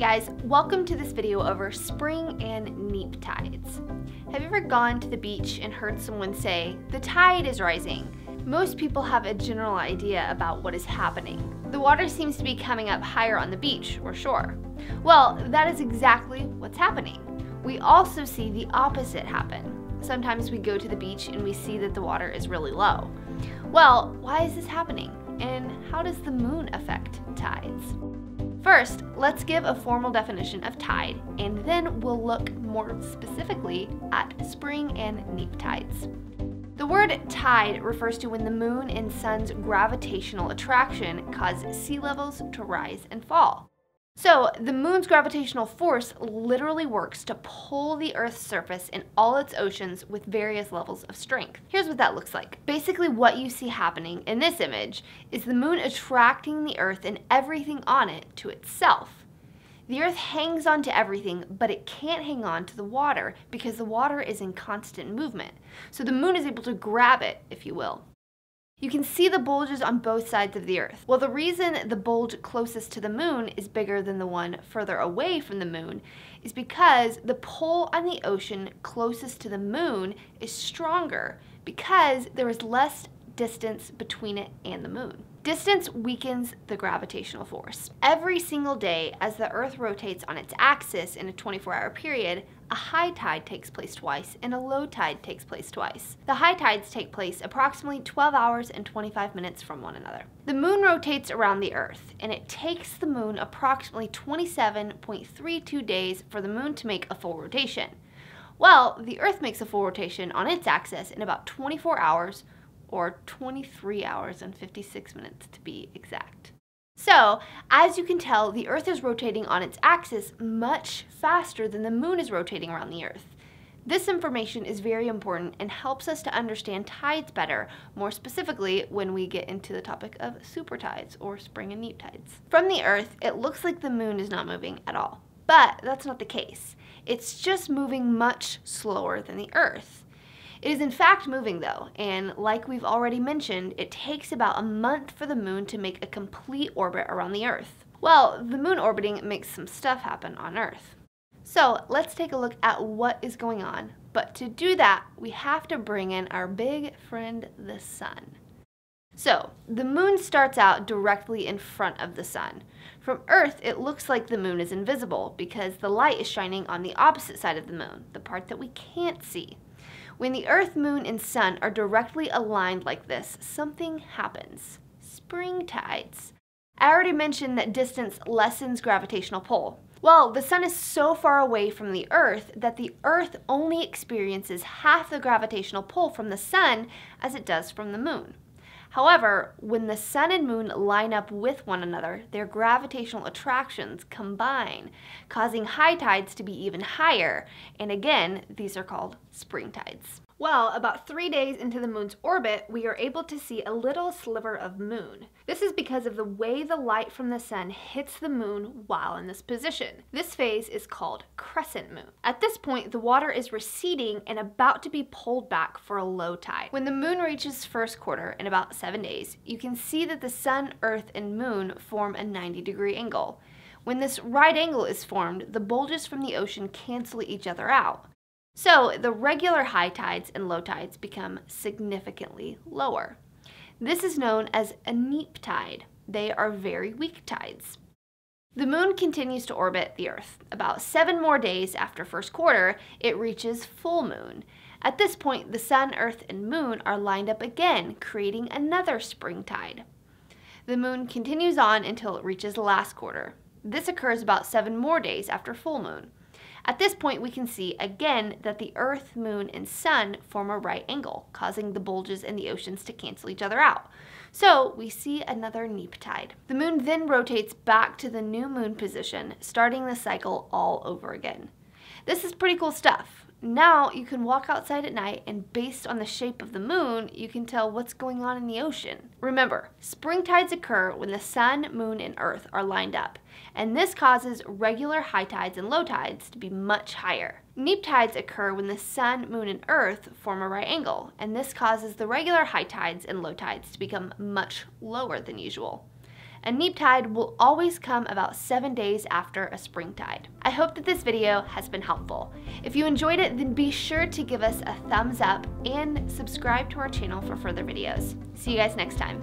guys, welcome to this video over spring and neap tides. Have you ever gone to the beach and heard someone say, the tide is rising? Most people have a general idea about what is happening. The water seems to be coming up higher on the beach or shore. Well, that is exactly what's happening. We also see the opposite happen. Sometimes we go to the beach and we see that the water is really low. Well, why is this happening? And how does the moon affect tides? First, let's give a formal definition of tide, and then we'll look more specifically at spring and neap tides. The word tide refers to when the moon and sun's gravitational attraction cause sea levels to rise and fall. So, the moon's gravitational force literally works to pull the Earth's surface and all its oceans with various levels of strength. Here's what that looks like. Basically, what you see happening in this image is the moon attracting the Earth and everything on it to itself. The Earth hangs on to everything, but it can't hang on to the water because the water is in constant movement. So the moon is able to grab it, if you will. You can see the bulges on both sides of the Earth. Well, the reason the bulge closest to the moon is bigger than the one further away from the moon is because the pull on the ocean closest to the moon is stronger because there is less distance between it and the moon. Distance weakens the gravitational force. Every single day, as the Earth rotates on its axis in a 24 hour period, a high tide takes place twice and a low tide takes place twice. The high tides take place approximately 12 hours and 25 minutes from one another. The moon rotates around the Earth, and it takes the moon approximately 27.32 days for the moon to make a full rotation. Well, the Earth makes a full rotation on its axis in about 24 hours, or 23 hours and 56 minutes to be exact. So, as you can tell, the Earth is rotating on its axis much faster than the Moon is rotating around the Earth. This information is very important and helps us to understand tides better, more specifically when we get into the topic of super tides or spring and neap tides. From the Earth, it looks like the Moon is not moving at all. But that's not the case. It's just moving much slower than the Earth. It is in fact moving though, and like we've already mentioned, it takes about a month for the moon to make a complete orbit around the Earth. Well, the moon orbiting makes some stuff happen on Earth. So let's take a look at what is going on. But to do that, we have to bring in our big friend, the sun. So, the moon starts out directly in front of the sun. From Earth, it looks like the moon is invisible because the light is shining on the opposite side of the moon, the part that we can't see. When the Earth, Moon, and Sun are directly aligned like this, something happens. Spring tides. I already mentioned that distance lessens gravitational pull. Well, the sun is so far away from the Earth that the Earth only experiences half the gravitational pull from the sun as it does from the moon. However, when the sun and moon line up with one another, their gravitational attractions combine, causing high tides to be even higher, and again, these are called spring tides. Well, about three days into the moon's orbit, we are able to see a little sliver of moon. This is because of the way the light from the sun hits the moon while in this position. This phase is called crescent moon. At this point, the water is receding and about to be pulled back for a low tide. When the moon reaches first quarter in about seven days, you can see that the sun, earth, and moon form a 90 degree angle. When this right angle is formed, the bulges from the ocean cancel each other out. So the regular high tides and low tides become significantly lower. This is known as a neap tide. They are very weak tides. The moon continues to orbit the Earth. About seven more days after first quarter, it reaches full moon. At this point, the sun, earth, and moon are lined up again, creating another spring tide. The moon continues on until it reaches last quarter. This occurs about seven more days after full moon. At this point, we can see again that the Earth, Moon, and Sun form a right angle, causing the bulges in the oceans to cancel each other out. So we see another neap tide. The moon then rotates back to the new moon position, starting the cycle all over again. This is pretty cool stuff. Now you can walk outside at night and based on the shape of the moon, you can tell what's going on in the ocean. Remember, spring tides occur when the sun, moon, and earth are lined up, and this causes regular high tides and low tides to be much higher. Neap tides occur when the sun, moon, and earth form a right angle, and this causes the regular high tides and low tides to become much lower than usual. A neap tide will always come about seven days after a spring tide. I hope that this video has been helpful. If you enjoyed it, then be sure to give us a thumbs up and subscribe to our channel for further videos. See you guys next time.